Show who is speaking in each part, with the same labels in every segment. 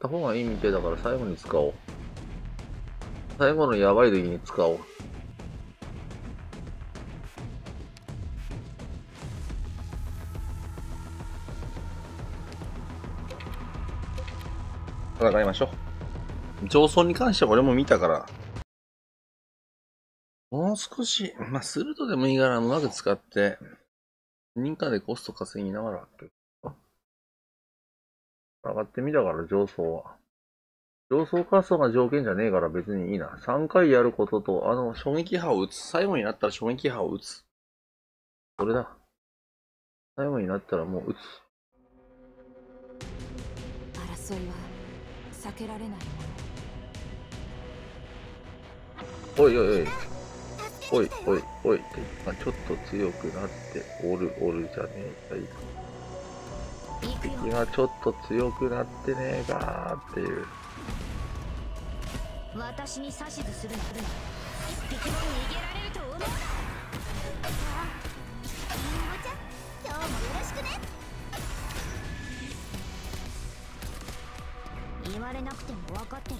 Speaker 1: た方がいいみたいだから最後に使おう。最後のやばい時に使おう。戦いましょう。上層に関しては俺も見たから、もう少し、まあ、スルトでもいいからうまく使って、認可でコスト稼ぎながら、上がってみたから上層は。上層滑走が条件じゃねえから別にいいな。3回やることと、あの、衝撃波を打つ。最後になったら衝撃波を打つ。それだ。最後になったらもう打つ。
Speaker 2: 争いは避けられないも
Speaker 1: おいおいおい。おいおいおいって、まあ、ちょっと強くなっておるおるじゃねえかい。
Speaker 2: の行く
Speaker 1: 敵
Speaker 2: よ
Speaker 1: がちょっと強くなってねえかっていう。
Speaker 2: 私に指図するな一匹も逃げられると思うな
Speaker 3: 今日もよろしくね
Speaker 2: 言われなくても分かってる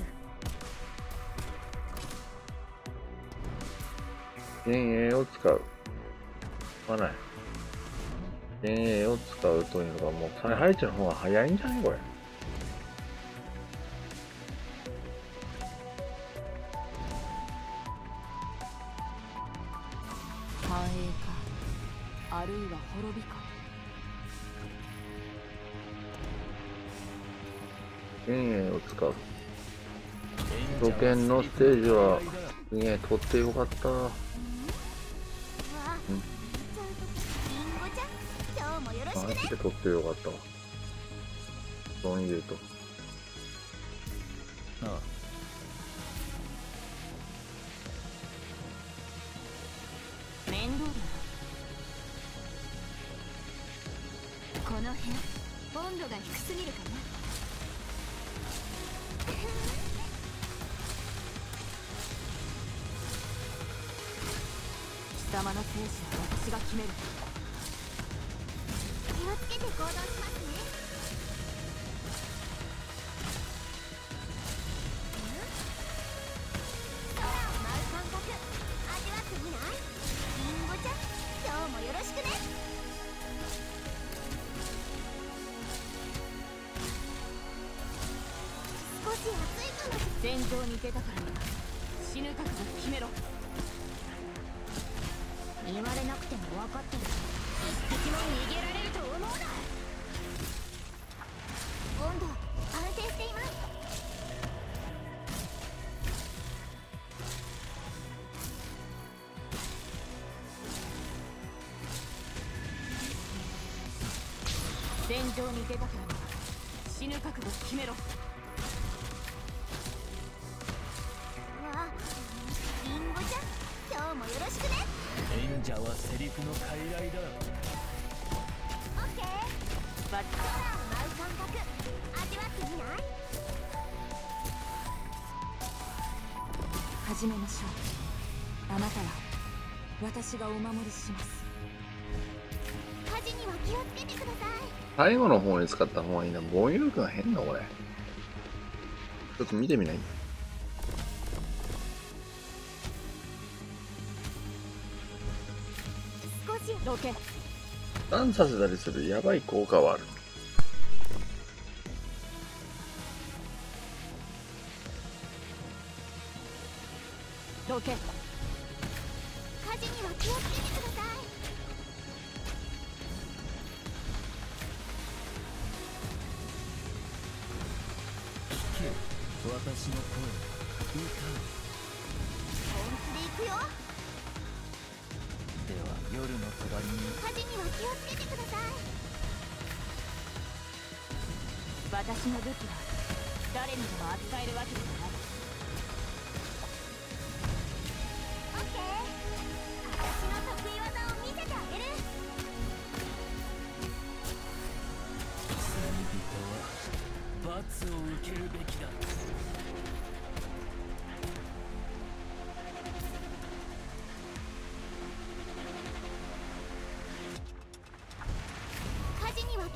Speaker 1: 幻影を使う。使わない。幻影を使うというのがもう、再配置の方が早いんじゃねこれ。
Speaker 2: 繁栄かあるいは滅びか
Speaker 1: 幻影を使う。初見のステージは、すげえ、取ってよかった。マジで取ってよかったわ。そう言うと。
Speaker 4: ああ
Speaker 2: 面倒だこの辺温度が低すぎるかな貴様の生死は私が決める
Speaker 3: 気をつけて行動しますね空を舞う感覚味わってみないリンゴちゃん。今日もよろしくね少し暑いかもし
Speaker 2: 戦場に出たからには死ぬ覚悟を決めろ言われなくても分かってる一匹も逃げられると思うな
Speaker 3: 温度安定しています
Speaker 2: 戦場に出たからには死ぬ覚悟決めろ。
Speaker 4: 演者はセリフの傀儡だ
Speaker 3: オッケー。
Speaker 2: バッ
Speaker 3: 空を舞う感覚。味わってみない。
Speaker 2: 始めましょう。あなたは私がお守りします。
Speaker 3: 火事には気をつけてください。
Speaker 1: 最後の方に使った方がいいな。防御力が変だ、これ。ちょっと見てみない？ダンさせたりするやばい効果はある。
Speaker 2: どけ
Speaker 3: 火事には気をつけてください。
Speaker 4: 聞け。私の声。歌
Speaker 3: 本気で行くよ
Speaker 4: 夜の帳に。
Speaker 3: 火事には気をつけてください。
Speaker 2: 私の武器は誰にでも扱えるわけで
Speaker 3: す。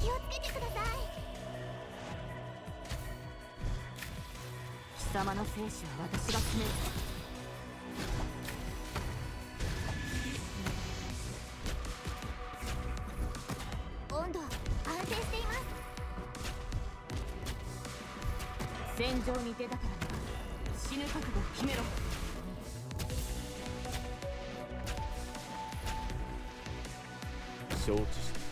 Speaker 3: 気をつけてください貴
Speaker 2: 様の生死は私が決める。
Speaker 3: 温度安定しています。
Speaker 2: 戦場に出たからには死ぬ覚悟を決めろ。
Speaker 4: 承知した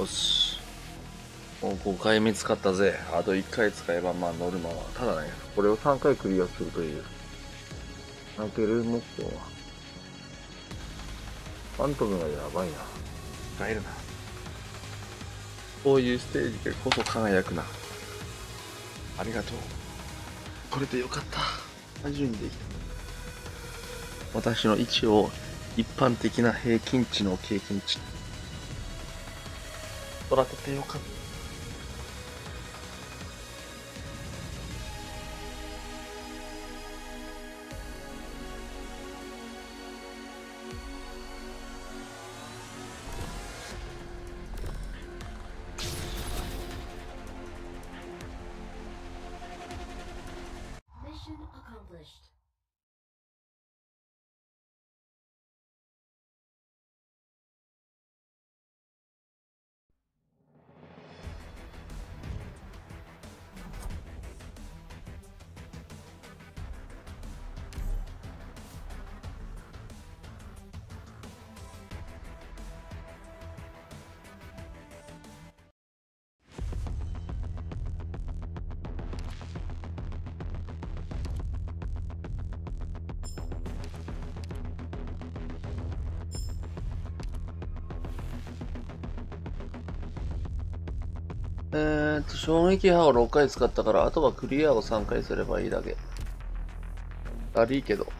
Speaker 1: よし。もう5回見つかったぜ。あと1回使えば、まあノルマは。ただね、これを3回クリアするという。泣ける目標は。ファントムがやばいな。使えるな。こういうステージでこそ輝くな。ありがとう。これでよかった。単純にできた。私の位置を一般的な平均値の経験値。取らせてよかった。えーっと、衝撃波を6回使ったから、あとはクリアを3回すればいいだけ。悪いけど。